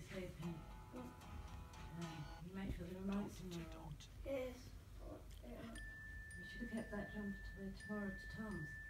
you make sure the remote's in your Yes. You should have kept that jumper to wear tomorrow to Tom's.